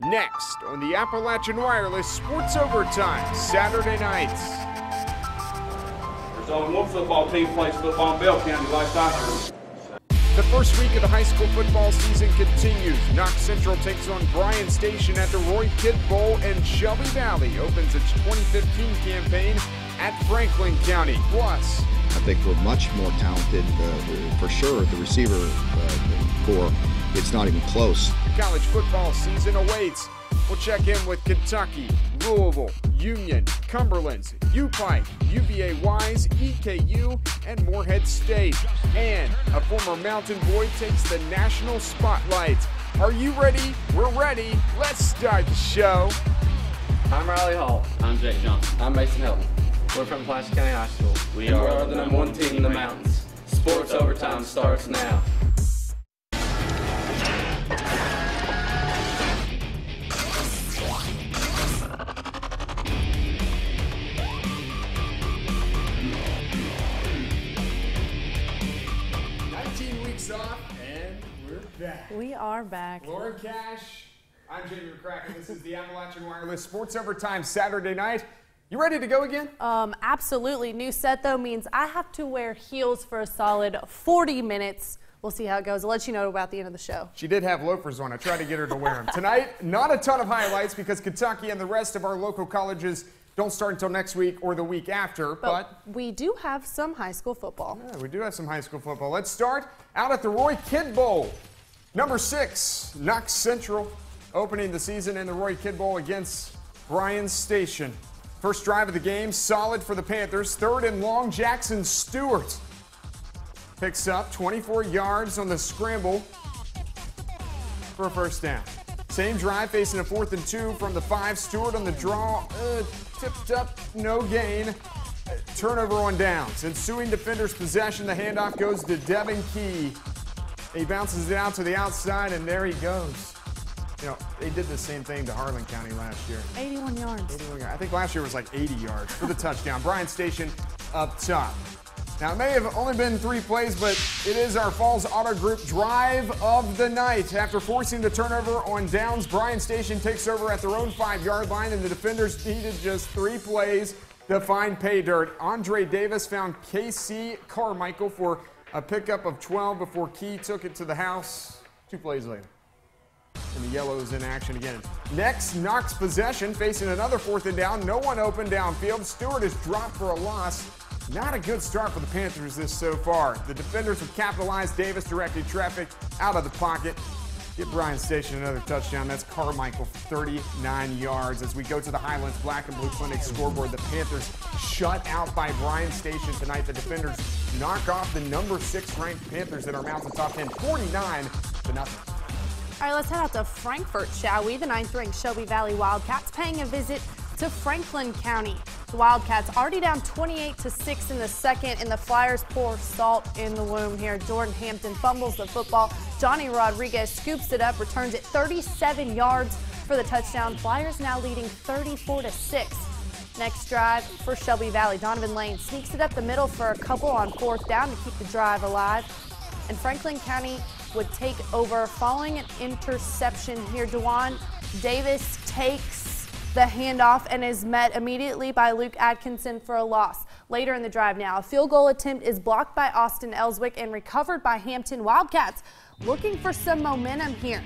Next on the Appalachian Wireless Sports Overtime, Saturday nights. There's only one football team plays football in Bell County, last I heard. The first week of the high school football season continues. Knox Central takes on Bryan Station at the Roy Kidd Bowl, and Shelby Valley opens its 2015 campaign at Franklin County. Plus, I think we're much more talented uh, for sure. The receiver uh, core, it's not even close. The college football season awaits. We'll check in with Kentucky, Louisville, Union, Cumberlands, UPike, UVA Wise, EKU, and Morehead State. And a former Mountain Boy takes the national spotlight. Are you ready? We're ready. Let's start the show. I'm Riley Hall. I'm Jake Johnson. I'm Mason Hilton. We're from Pulaski County High School. We, are, are the number one team in the mountains. Sports overtime starts now. Are back. Lauren Cash, I'm Jamie McCracken. This is the Appalachian Wireless Sports Overtime Saturday night. You ready to go again? Um, absolutely. New set though means I have to wear heels for a solid 40 minutes. We'll see how it goes. I'll let you know about the end of the show. She did have loafers on. I tried to get her to wear them. Tonight, not a ton of highlights because Kentucky and the rest of our local colleges don't start until next week or the week after, but, but we do have some high school football. Yeah, we do have some high school football. Let's start out at the Roy Kidd Bowl. Number six, Knox Central, opening the season in the Roy Kidd Bowl against Bryan Station. First drive of the game, solid for the Panthers. Third and long, Jackson Stewart picks up 24 yards on the scramble for a first down. Same drive, facing a fourth and two from the five. Stewart on the draw, uh, tipped up, no gain. Turnover on downs. Ensuing defender's possession, the handoff goes to Devin Key. He bounces it out to the outside, and there he goes. You know, they did the same thing to Harlan County last year. 81 yards. 81 yards. I think last year was like 80 yards for the touchdown. Bryan Station up top. Now, it may have only been three plays, but it is our Falls Auto Group drive of the night. After forcing the turnover on downs, Bryan Station takes over at their own five yard line, and the defenders needed just three plays to find pay dirt. Andre Davis found KC Carmichael for a pickup of 12 before Key took it to the house two plays later. And the Yellows in action again. Next, Knox possession, facing another fourth and down. No one open downfield. Stewart is dropped for a loss. Not a good start for the Panthers this so far. The defenders have capitalized. Davis directed traffic out of the pocket. Get Bryan Station another touchdown. That's Carmichael, 39 yards. As we go to the Highlands Black and Blue Clinic scoreboard, the Panthers shut out by Bryan Station tonight. The defenders knock off the number six ranked Panthers in our Mountain Top 10, 49 to nothing. All right, let's head out to Frankfort, shall we? The ninth ranked Shelby Valley Wildcats paying a visit to Franklin County. The Wildcats already down 28 to 6 in the second, and the Flyers pour salt in the wound here. Jordan Hampton fumbles the football. Johnny Rodriguez scoops it up, returns it 37 yards for the touchdown. Flyers now leading 34 to 6. Next drive for Shelby Valley. Donovan Lane sneaks it up the middle for a couple on fourth down to keep the drive alive. And Franklin County would take over following an interception here. Dewan Davis takes the handoff and is met immediately by Luke Atkinson for a loss. Later in the drive now, a field goal attempt is blocked by Austin Elswick and recovered by Hampton Wildcats. Looking for some momentum here.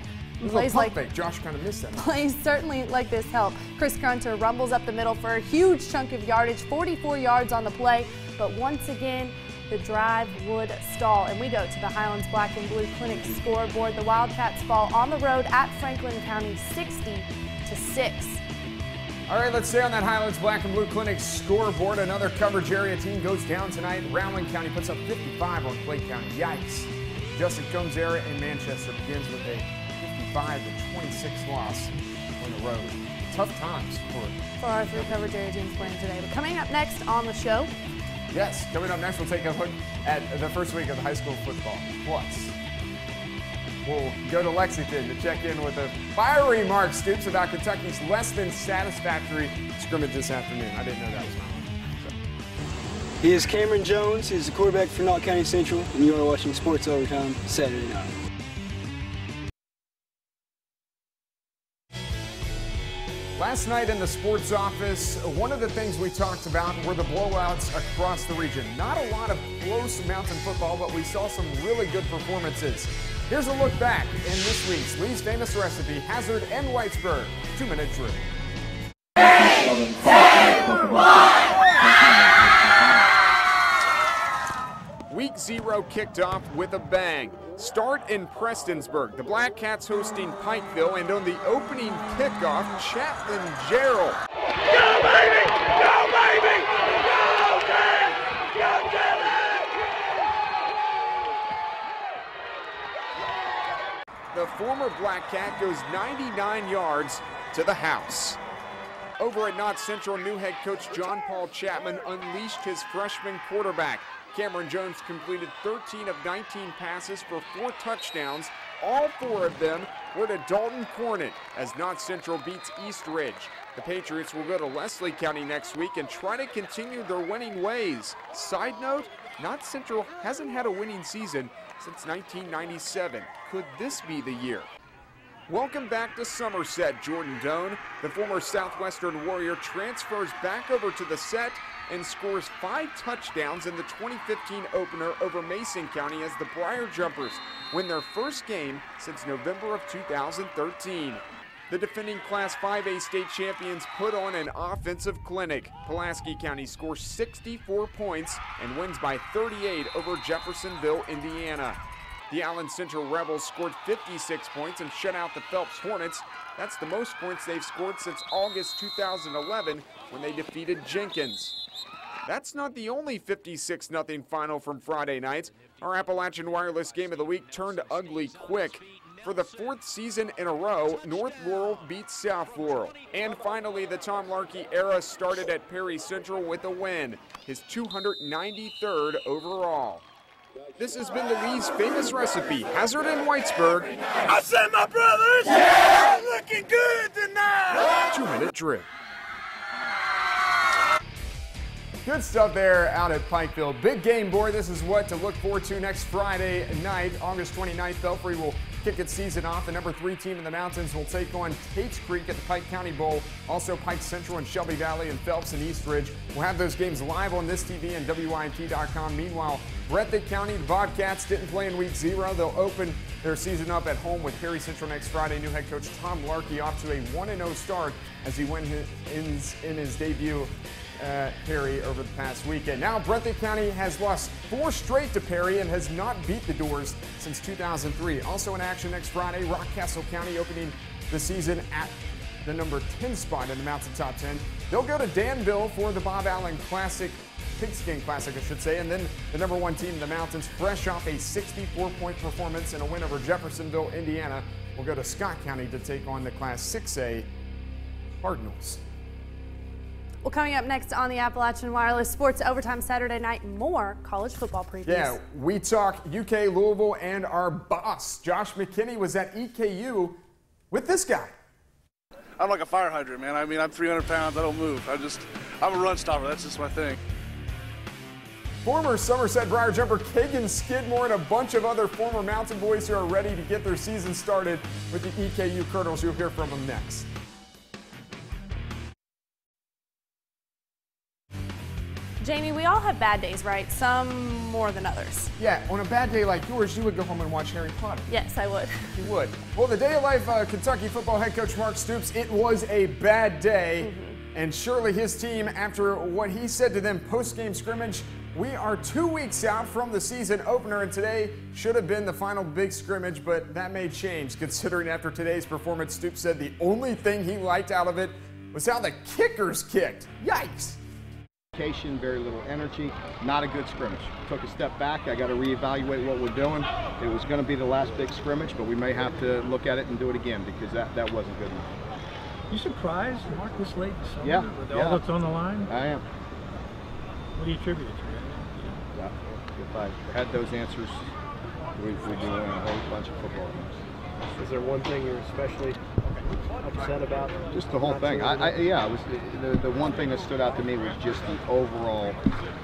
Plays like fake. Josh kind of missed that. Plays certainly like this help. Chris Grunter rumbles up the middle for a huge chunk of yardage, 44 yards on the play, but once again, the drive would stall. And we go to the Highlands Black and Blue Clinic scoreboard. The Wildcats fall on the road at Franklin County 60 to 6. All right, let's stay on that Highlands Black and Blue Clinic scoreboard. Another coverage area team goes down tonight. Roundland County puts up 55 on Clay County. Yikes. Justin Combs area in Manchester begins with a 55 to 26 loss on the road. Tough times for, for our three coverage area teams playing today. But coming up next on the show, Yes, coming up next, we'll take a look at the first week of high school football. Plus, we'll go to Lexington to check in with a fiery Mark Stoops about Kentucky's less than satisfactory scrimmage this afternoon. I didn't know that was my. He is Cameron Jones. He's the quarterback for Knott County Central, and you are watching Sports Overtime Saturday night. Last night in the sports office, one of the things we talked about were the blowouts across the region. Not a lot of close mountain football, but we saw some really good performances. Here's a look back in this week's Lee's Famous Recipe, Hazard and Whitesburg. Two minute drill. Week zero kicked off with a bang. Start in Prestonsburg. The Black Cats hosting Pikeville, and on the opening kickoff, Chapman Gerald baby! Go, baby! Go, Dave! Go, David! The former Black Cat goes 99 yards to the house. Over at Knott Central, new head coach John Paul Chapman unleashed his freshman quarterback. Cameron Jones completed 13 of 19 passes for four touchdowns. All four of them were to Dalton Cornett as Knott Central beats East Ridge. The Patriots will go to Leslie County next week and try to continue their winning ways. Side note, Knott Central hasn't had a winning season since 1997. Could this be the year? Welcome back to Somerset, Jordan Doan. The former Southwestern Warrior transfers back over to the set and scores five touchdowns in the 2015 opener over Mason County as the Briar Jumpers win their first game since November of 2013. The defending Class 5A state champions put on an offensive clinic. Pulaski County scores 64 points and wins by 38 over Jeffersonville, Indiana. The Allen Central Rebels scored 56 points and shut out the Phelps Hornets. That's the most points they've scored since August 2011 when they defeated Jenkins. That's not the only 56 0 final from Friday night. Our Appalachian Wireless game of the week turned ugly quick. For the fourth season in a row, North Laurel beats South Laurel. And finally, the Tom Larkey era started at Perry Central with a win, his 293rd overall. This has been the Lee's famous recipe, Hazard and Whitesburg. I said, my brothers, yeah! looking good tonight. Two minute drip. Good stuff there out at Pikeville. Big game, boy. This is what to look forward to next Friday night, August 29th. Belfry will kick its season off. The number three team in the mountains will take on Tates Creek at the Pike County Bowl. Also, Pike Central and Shelby Valley and Phelps and East Ridge. We'll have those games live on this TV and WYMT.com. Meanwhile, Breathitt County, the Bobcats didn't play in week zero. They'll open their season up at home with Perry Central next Friday. New head coach Tom Larkey off to a 1-0 start as he wins in his debut uh, Perry over the past weekend. Now, Breathitt County has lost four straight to Perry and has not beat the Doors since 2003. Also in action next Friday, Rockcastle County opening the season at the number 10 spot in the Mountain Top 10. They'll go to Danville for the Bob Allen Classic, Pigskin Classic, I should say, and then the number one team in the mountains, fresh off a 64-point performance and a win over Jeffersonville, Indiana, will go to Scott County to take on the Class 6A Cardinals. Well, coming up next on the Appalachian Wireless Sports Overtime Saturday night, more college football previews. Yeah, we talk UK, Louisville, and our boss, Josh McKinney, was at EKU with this guy. I'm like a fire hydrant, man. I mean, I'm 300 pounds. I don't move. I just, I'm a run stopper. That's just my thing. Former Somerset Briar jumper Kagan Skidmore and a bunch of other former Mountain Boys who are ready to get their season started with the EKU Colonels. You'll hear from them next. Jamie, we all have bad days, right? Some more than others. Yeah, on a bad day like yours, you would go home and watch Harry Potter. Yes, I would. You would. Well, the day of life, uh, Kentucky football head coach Mark Stoops, it was a bad day. Mm-hmm. And surely his team, after what he said to them post game scrimmage, we are two weeks out from the season opener, and today should have been the final big scrimmage, but that may change considering after today's performance, Stoops said the only thing he liked out of it was how the kickers kicked. Yikes! Very little energy, not a good scrimmage. Took a step back. I got to reevaluate what we're doing. It was going to be the last big scrimmage, but we may have to look at it and do it again because that, that wasn't good enough. You surprised, Mark, this late in summer yeah, with yeah. all that's on the line? I am. What do you attribute it to? Yeah, if I had those answers, we'd, we'd be winning a whole bunch of football games. Is there one thing you're especially upset about? Just the whole thing. I, I, yeah, it was the, the, the one thing that stood out to me was just the overall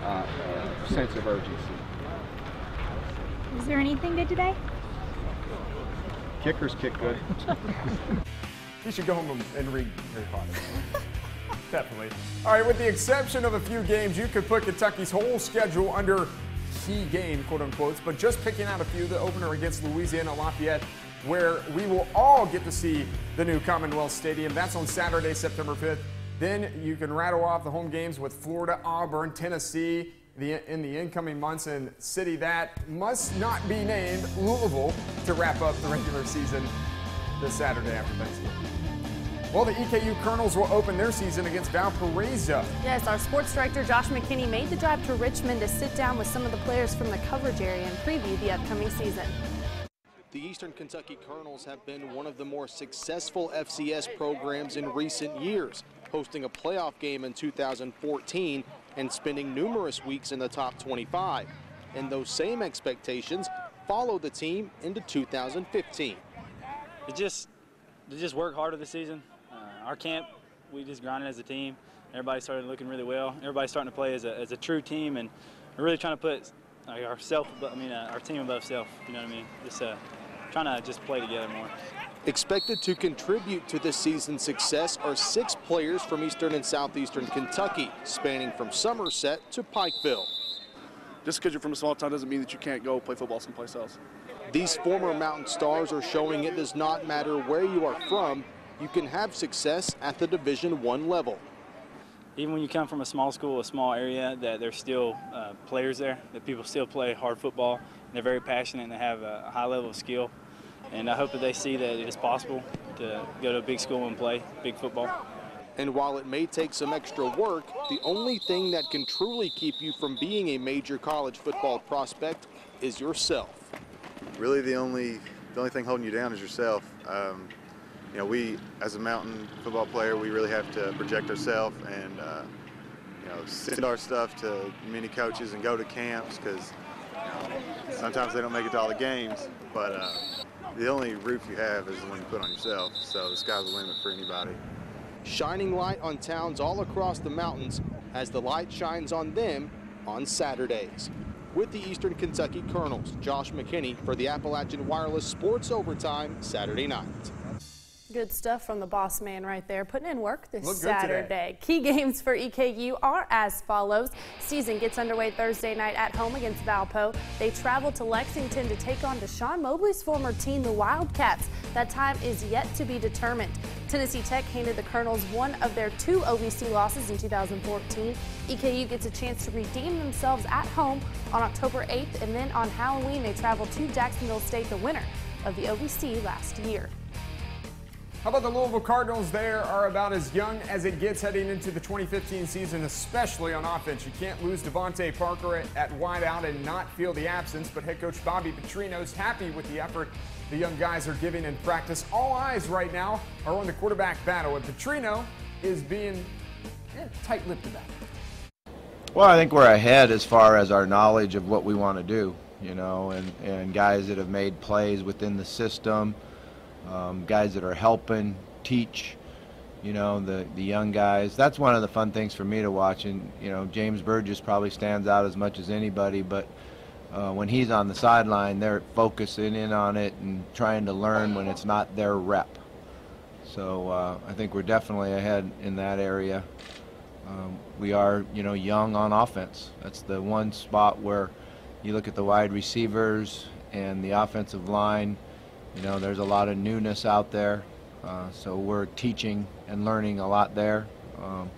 uh, uh, sense of urgency. Was there anything good today? Kickers kick good. You should go home and read Harry Potter. Definitely. All right, with the exception of a few games, you could put Kentucky's whole schedule under key game, quote unquote, but just picking out a few, the opener against Louisiana Lafayette, where we will all get to see the new Commonwealth Stadium. That's on Saturday, September 5th. Then you can rattle off the home games with Florida, Auburn, Tennessee the, in the incoming months, and city that must not be named Louisville to wrap up the regular season this Saturday after Thanksgiving. Well, the EKU Colonels will open their season against Valparaiso. Yes, our sports director Josh McKinney made the drive to Richmond to sit down with some of the players from the coverage area and preview the upcoming season. The Eastern Kentucky Colonels have been one of the more successful FCS programs in recent years, hosting a playoff game in 2014 and spending numerous weeks in the top 25. And those same expectations follow the team into 2015. It just, to just work harder this season. Uh, our camp, we just grinded as a team. Everybody started looking really well. Everybody's starting to play as a, as a true team, and really trying to put like, ourself, I mean, uh, our team above self. You know what I mean? Just uh, trying to just play together more. Expected to contribute to this season's success are six players from Eastern and Southeastern Kentucky, spanning from Somerset to Pikeville. Just because you're from a small town doesn't mean that you can't go play football someplace else. These former Mountain Stars are showing it does not matter where you are from, you can have success at the Division One level. Even when you come from a small school, a small area, that there's still uh, players there, that people still play hard football, and they're very passionate and they have a high level of skill. And I hope that they see that it is possible to go to a big school and play big football. And while it may take some extra work, the only thing that can truly keep you from being a major college football prospect is yourself. Really, the only the only thing holding you down is yourself. Um, you know, we as a mountain football player, we really have to project ourselves and uh, you know send our stuff to many coaches and go to camps because you know, sometimes they don't make it to all the games, but. Uh, the only roof you have is the one you put on yourself, so the sky's the limit for anybody. Shining light on towns all across the mountains as the light shines on them on Saturdays. With the Eastern Kentucky Colonels, Josh McKinney for the Appalachian Wireless Sports Overtime Saturday night. Good stuff from the boss man right there, putting in work this Look Saturday. Key games for EKU are as follows. Season gets underway Thursday night at home against Valpo. They travel to Lexington to take on Deshaun Mobley's former team, the Wildcats. That time is yet to be determined. Tennessee Tech handed the Colonels one of their two OVC losses in 2014. EKU gets a chance to redeem themselves at home on October 8th, and then on Halloween they travel to Jacksonville State, the winner of the OVC last year. How about the Louisville Cardinals? They are about as young as it gets heading into the 2015 season, especially on offense. You can't lose DeVante Parker at wideout and not feel the absence, but head coach Bobby Petrino is happy with the effort the young guys are giving in practice. All eyes right now are on the quarterback battle, and Petrino is being eh, tight-lipped about it. Well, I think we're ahead as far as our knowledge of what we want to do, you know, and, and guys that have made plays within the system – um, guys that are helping teach you know the the young guys. That's one of the fun things for me to watch and you know James Burgess probably stands out as much as anybody but uh, when he's on the sideline they're focusing in on it and trying to learn when it's not their rep. So uh, I think we're definitely ahead in that area. Um, we are you know young on offense. That's the one spot where you look at the wide receivers and the offensive line you know, there's a lot of newness out there, uh, so we're teaching and learning a lot there. Um,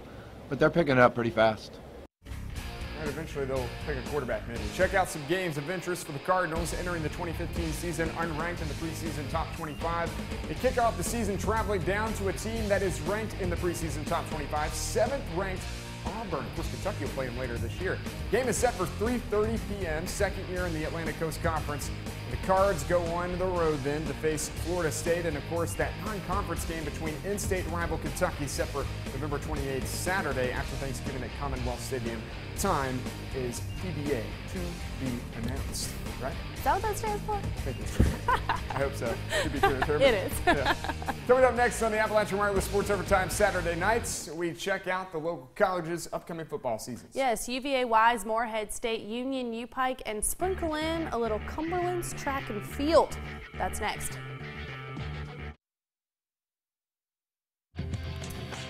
but they're picking it up pretty fast. And eventually they'll pick a quarterback maybe. Check out some games of interest for the Cardinals entering the 2015 season unranked in the preseason top 25. They kick off the season traveling down to a team that is ranked in the preseason top 25, seventh ranked Auburn. Of course, Kentucky will play them later this year. Game is set for 3.30 p.m., second year in the Atlantic Coast Conference. The Cards go on the road then to face Florida State, and of course that non-conference game between in-state rival Kentucky set for November 28th, Saturday after Thanksgiving at Commonwealth Stadium. Time is PBA to be announced, right? Is that what that stands for? I think it's true. I hope so. To be determined. It is. yeah. Coming up next on the Appalachian Wireless Sports Overtime Saturday nights, we check out the local colleges' upcoming football seasons. Yes, UVA Wise, Morehead State, Union, U Pike, and sprinkle in a little Cumberland's track and field. That's next.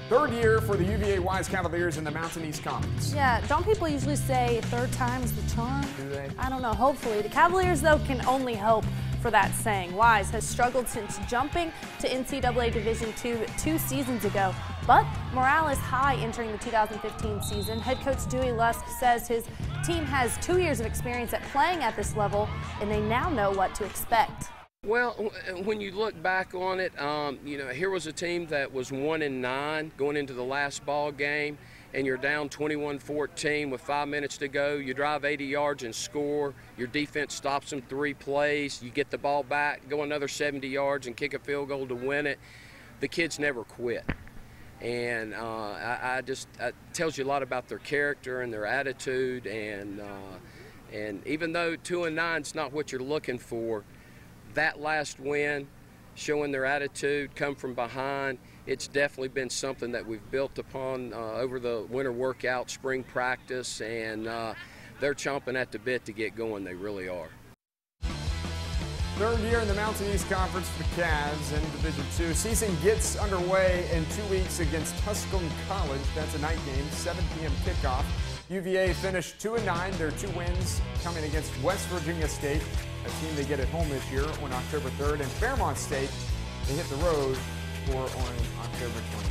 Third year for the UVA Wise Cavaliers in the Mountain East Conference. Yeah, don't people usually say third time's the charm? Do they? I don't know. Hopefully. The Cavaliers, though, can only hope for that saying. Wise has struggled since jumping to NCAA Division II two seasons ago, but morale is high entering the 2015 season. Head coach Dewey Lusk says his team has two years of experience at playing at this level, and they now know what to expect. Well, when you look back on it, um, you know, here was a team that was one and nine going into the last ball game, and you're down 21-14 with five minutes to go. You drive 80 yards and score. Your defense stops them three plays. You get the ball back, go another 70 yards, and kick a field goal to win it. The kids never quit, and uh, I, I, just it tells you a lot about their character and their attitude. And uh, and even though two and nine is not what you're looking for that last win, showing their attitude, come from behind, it's definitely been something that we've built upon uh, over the winter workout, spring practice, and uh, they're chomping at the bit to get going. They really are. Third year in the Mountain East Conference for the Cavs in Division Two. Season gets underway in two weeks against Tusculum College. That's a night game, 7 p.m. kickoff. UVA finished 2 and 9. Their two wins coming against West Virginia State, a team they get at home this year on October 3rd, and Fairmont State. They hit the road for on October 24th.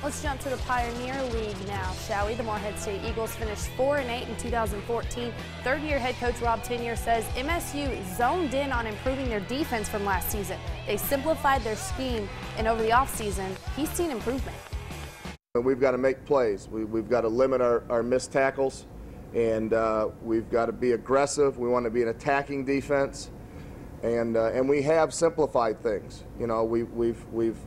Let's jump to the Pioneer League now, shall we? The Morehead State Eagles finished 4 and 8 in 2014. Third year head coach Rob Tenyer says MSU zoned in on improving their defense from last season. They simplified their scheme, and over the offseason, he's seen improvement. We've got to make plays. We, have got to limit our, our missed tackles, and uh, we've got to be aggressive. We want to be an attacking defense, and uh, and we have simplified things. You know, we, we've we've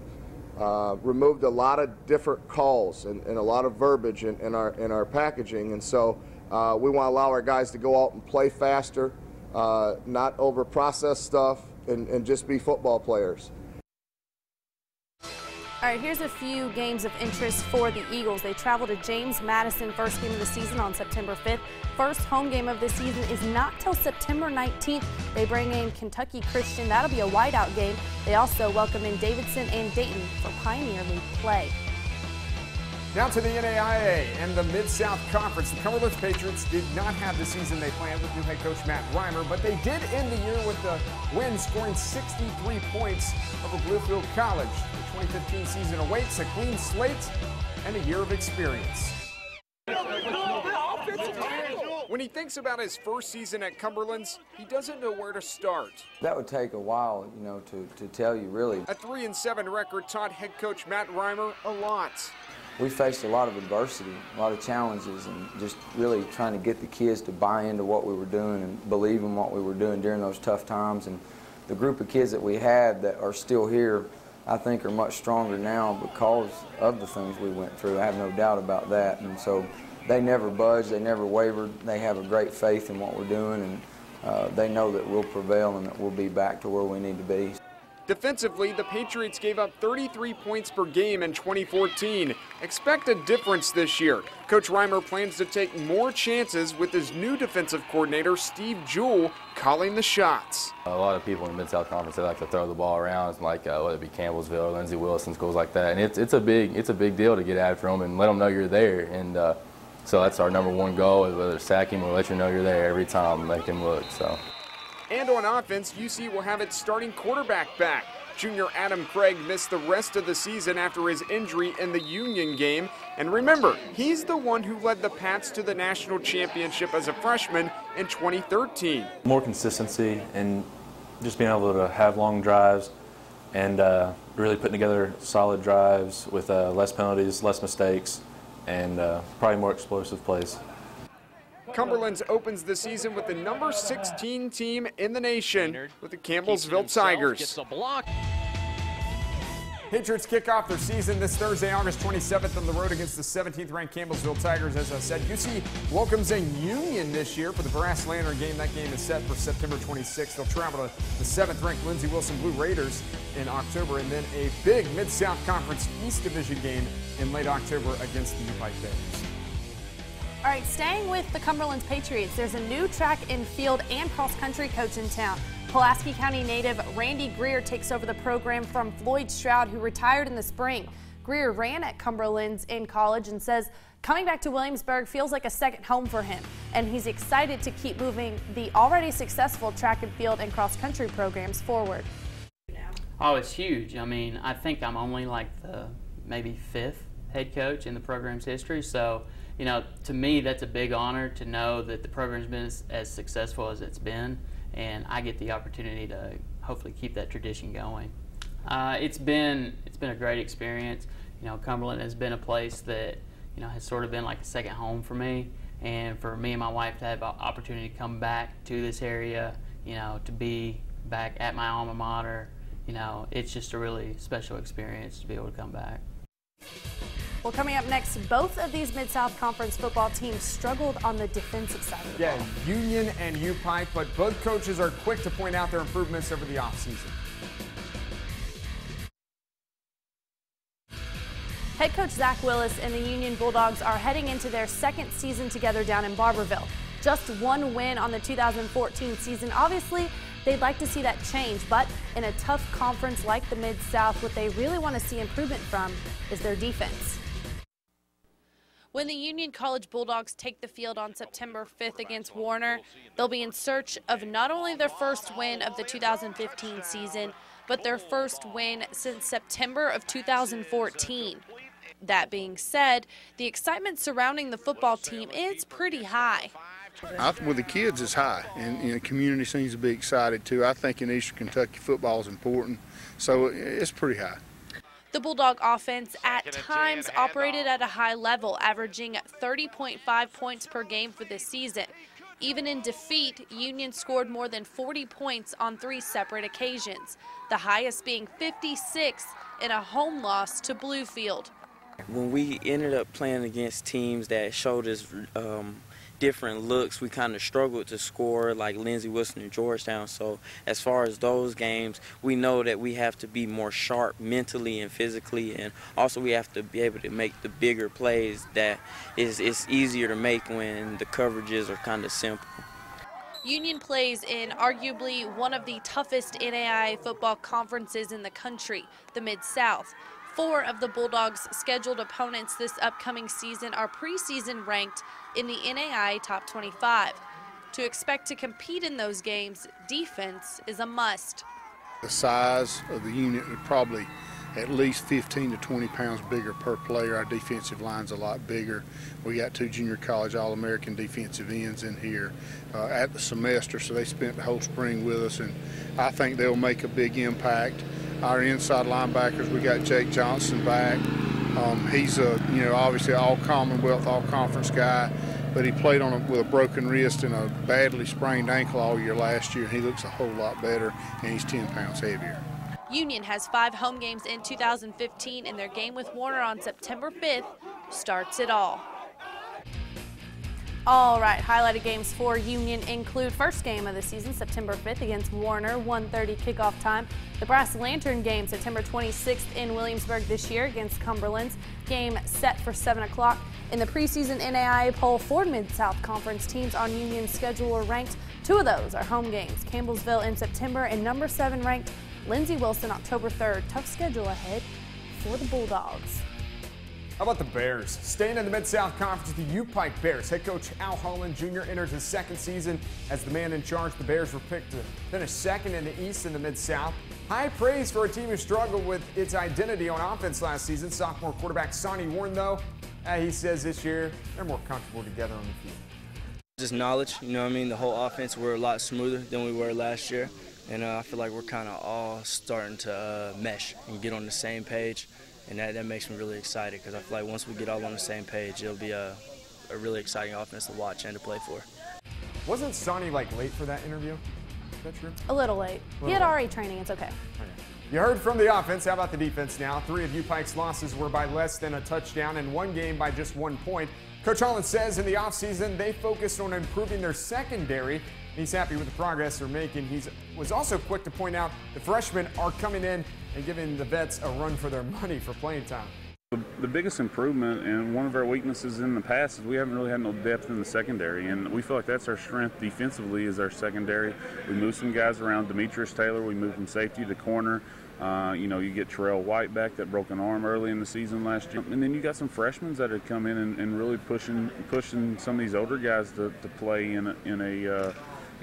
uh, removed a lot of different calls and, and a lot of verbiage in, in, our in our packaging, and so uh, we want to allow our guys to go out and play faster, uh, not over process stuff, and, and just be football players. All right, here's a few games of interest for the Eagles. They travel to James Madison first game of the season on September 5th. First home game of the season is not till September 19th. They bring in Kentucky Christian. That'll be a whiteout game. They also welcome in Davidson and Dayton for Pioneer League play. Now to the NAIA and the Mid-South Conference. The Cumberland Patriots did not have the season they planned with new head coach Matt Reimer, but they did end the year with the win, scoring 63 points over Bluefield College. The 2015 season awaits a clean slate and a year of experience. When he thinks about his first season at Cumberland's, he doesn't know where to start. That would take a while, you know, to, to tell you really. A 3 and 7 record taught head coach Matt Reimer a lot we faced a lot of adversity, a lot of challenges, and just really trying to get the kids to buy into what we were doing and believe in what we were doing during those tough times. And the group of kids that we had that are still here, I think, are much stronger now because of the things we went through. I have no doubt about that. And so they never budged, they never wavered. They have a great faith in what we're doing, and uh, they know that we'll prevail and that we'll be back to where we need to be. Defensively, the Patriots gave up 33 points per game in 2014. Expect a difference this year. Coach Reimer plans to take more chances with his new defensive coordinator, Steve Jewell, calling the shots. A lot of people in the Mid-South Conference, they like to throw the ball around, like uh, whether it be Campbellsville or Lindsey Wilson, schools like that. And it's, it's, a big, it's a big deal to get after them and let them know you're there. And uh, so that's our number one goal, whether sack him or let you know you're there every time, make him look. So. And on offense, UC will have its starting quarterback back. Junior Adam Craig missed the rest of the season after his injury in the Union game. And remember, he's the one who led the Pats to the national championship as a freshman in 2013. More consistency and just being able to have long drives and uh, really putting together solid drives with uh, less penalties, less mistakes, and uh, probably more explosive plays. Cumberland's opens the season with the number 16 team in the nation with the Campbellsville Tigers. Patriots kick off their season this Thursday, August 27th on the road against the 17th ranked Campbellsville Tigers. As I said, UC welcomes a Union this year for the Brass Lantern game. That game is set for September 26th. They'll travel to the 7th ranked Lindsey Wilson Blue Raiders in October and then a big Mid-South Conference East Division game in late October against the U-Pike Bears. All right, staying with the Cumberland Patriots, there's a new track and field and cross country coach in town. Pulaski County native Randy Greer takes over the program from Floyd Stroud, who retired in the spring. Greer ran at Cumberlands in college and says coming back to Williamsburg feels like a second home for him, and he's excited to keep moving the already successful track and field and cross country programs forward. Oh, it's huge. I mean, I think I'm only like the maybe fifth head coach in the program's history. So, you know, to me, that's a big honor to know that the program's been as, as successful as it's been, and I get the opportunity to hopefully keep that tradition going. Uh, it's been it's been a great experience. You know, Cumberland has been a place that you know has sort of been like a second home for me, and for me and my wife to have an opportunity to come back to this area, you know, to be back at my alma mater, you know, it's just a really special experience to be able to come back. Well, coming up next, both of these Mid-South Conference football teams struggled on the defensive side of the yeah, ball. Union and U-Pike, but both coaches are quick to point out their improvements over the offseason. Head coach Zach Willis and the Union Bulldogs are heading into their second season together down in Barbourville. Just one win on the 2014 season. Obviously, they'd like to see that change, but in a tough conference like the Mid-South, what they really want to see improvement from is their defense. When the Union College Bulldogs take the field on September 5th against Warner, they'll be in search of not only their first win of the 2015 season, but their first win since September of 2014. That being said, the excitement surrounding the football team is pretty high. I, with the kids, it's high, and know, the community seems to be excited too. I think in Eastern Kentucky, football is important, so it's pretty high. The Bulldog offense at times operated at a high level, averaging 30.5 points per game for this season. Even in defeat, Union scored more than 40 points on three separate occasions, the highest being 56 in a home loss to Bluefield. When we ended up playing against teams that showed us um, different looks, we kind of struggled to score like Lindsey Wilson and Georgetown. So as far as those games, we know that we have to be more sharp mentally and physically, and also we have to be able to make the bigger plays that is it's easier to make when the coverages are kind of simple. Union plays in arguably one of the toughest NAIA football conferences in the country, the Mid-South. Four of the Bulldogs' scheduled opponents this upcoming season are preseason ranked in the NAIA Top 25. To expect to compete in those games, defense is a must. The size of the unit is probably at least 15 to 20 pounds bigger per player. Our defensive line's a lot bigger. We got two junior college All-American defensive ends in here uh, at the semester, so they spent the whole spring with us, and I think they'll make a big impact. Our inside linebackers, we got Jake Johnson back. Um, he's a, you know, obviously all Commonwealth, all conference guy, but he played on a, with a broken wrist and a badly sprained ankle all year last year. He looks a whole lot better, and he's 10 pounds heavier. Union has five home games in 2015, and their game with Warner on September 5th starts it all. All right, highlighted games for Union include first game of the season, September 5th against Warner, 1.30 kickoff time. The Brass Lantern game, September 26th in Williamsburg this year against Cumberlands. Game set for 7 o'clock. In the preseason NAIA poll, four Mid-South Conference teams on Union's schedule are ranked. Two of those are home games, Campbellsville in September and number 7 ranked Lindsey Wilson October 3rd. Tough schedule ahead for the Bulldogs. How about the Bears? Staying in the Mid-South Conference, the U-Pike Bears. Head coach Al Holland Jr. enters his second season as the man in charge. The Bears were picked to finish second in the East and the Mid-South. High praise for a team who struggled with its identity on offense last season. Sophomore quarterback Sonny Warren, though, uh, he says this year they're more comfortable together on the field. Just knowledge, you know what I mean? The whole offense, we're a lot smoother than we were last year. And uh, I feel like we're kind of all starting to uh, mesh and get on the same page and that, that makes me really excited because I feel like once we get all on the same page, it'll be a, a really exciting offense to watch and to play for. Wasn't Sonny like late for that interview? Is that true? A little late. A little he had late. RA training. It's okay. You heard from the offense. How about the defense now? Three of U-Pike's losses were by less than a touchdown and one game by just one point. Coach Holland says in the offseason they focused on improving their secondary. He's happy with the progress they're making. He was also quick to point out the freshmen are coming in and giving the vets a run for their money for playing time. The biggest improvement and one of our weaknesses in the past is we haven't really had no depth in the secondary, and we feel like that's our strength defensively is our secondary. We move some guys around. Demetrius Taylor, we moved from safety to corner. Uh, you know, you get Terrell White back that broke an arm early in the season last year, and then you got some freshmen that had come in and, and really pushing pushing some of these older guys to, to play in a, in a uh,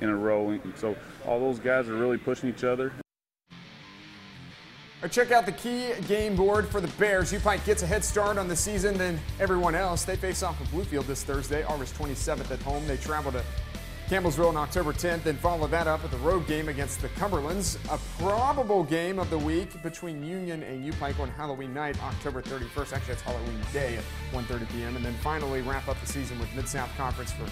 in a role. So all those guys are really pushing each other. Or check out the key game board for the Bears. UPike gets a head start on the season than everyone else. They face off with Bluefield this Thursday, August 27th at home. They travel to Campbellsville on October 10th, then follow that up with a road game against the Cumberlands. A probable game of the week between Union and UPike on Halloween night, October 31st. Actually, it's Halloween day at 1.30 p.m. And then finally wrap up the season with Mid-South Conference for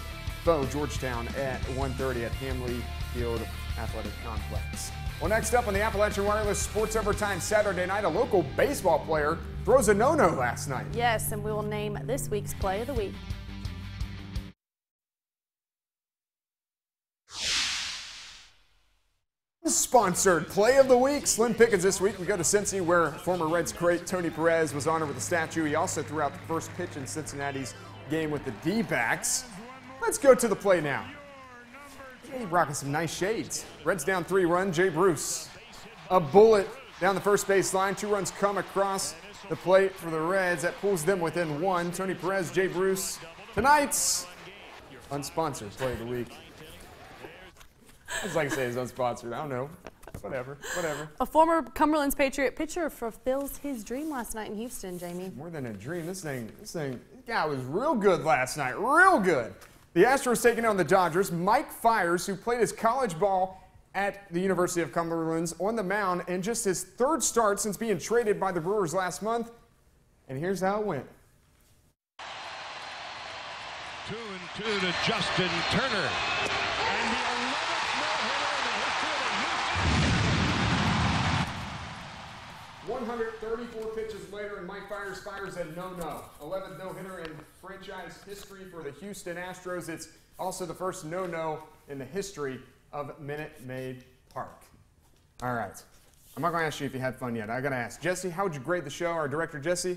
foe Georgetown at 1.30 at Hambley Field Athletic Complex. Well, next up on the Appalachian Wireless Sports Overtime Saturday night, a local baseball player throws a no-no last night. Yes, and we will name this week's play of the week. Sponsored play of the week, Slim Pickens this week. We go to Cincy, where former Reds great Tony Perez was honored with a statue. He also threw out the first pitch in Cincinnati's game with the D-backs. Let's go to the play now. Hey, rocking some nice shades. Reds down three run. Jay Bruce, a bullet down the first base line. Two runs come across the plate for the Reds. That pulls them within one. Tony Perez, Jay Bruce, tonight's unsponsored play of the week. I just like to say it's unsponsored. I don't know. Whatever. Whatever. A former Cumberland's Patriot pitcher fulfills his dream last night in Houston, Jamie. More than a dream. This thing, this thing, this guy was real good last night. Real good. The Astros taking on the Dodgers. Mike Fiers, who played his college ball at the University of Cumberland's on the mound and just his third start since being traded by the Brewers last month. And here's how it went. Two and two to Justin Turner. 134 pitches later, and Mike Fiers fires a no-no. 11th no-hitter in franchise history for the Houston Astros. It's also the first no-no in the history of Minute Maid Park. All right. I'm not going to ask you if you had fun yet. I got to ask. Jesse, how would you grade the show? Our director, Jesse?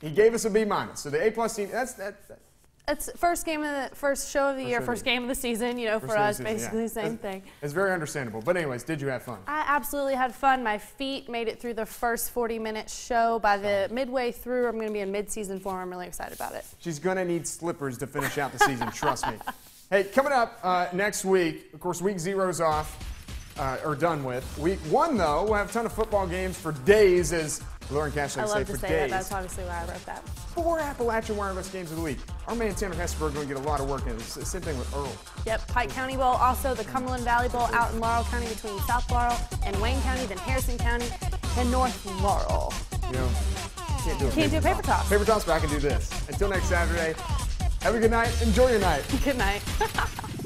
He gave us a B minus. So the A plus team, that's, that, that it's first game of the first show of the First year, first game of the season. You know, First for us, season, basically yeah. the same That's- thing. It's very understandable. But anyways, did you have fun? I absolutely had fun. My feet made it through the first 40 minute show. By the midway through, I'm going to be in mid-season form. I'm really excited about it. She's going to need slippers to finish out the season, trust me. Hey, coming up uh, next week, of course, week zero's off, uh, or done with. Week one, though, we'll have a ton of football games for days, as Lauren Cash I love to to say, say for that. days. That's obviously why I wrote that. Four Appalachian Wireless games of the week. Our man Tanner Hessenberg going to get a lot of work in. Same thing with Earl. Yep, Pike County Bowl, also the Cumberland Valley Bowl out in Laurel County between South Laurel and Wayne County, then Harrison County and North Laurel. You know, can't do it. Can't do a paper toss. Paper toss, but I can do this. Until next Saturday, have a good night. Enjoy your night. Good night.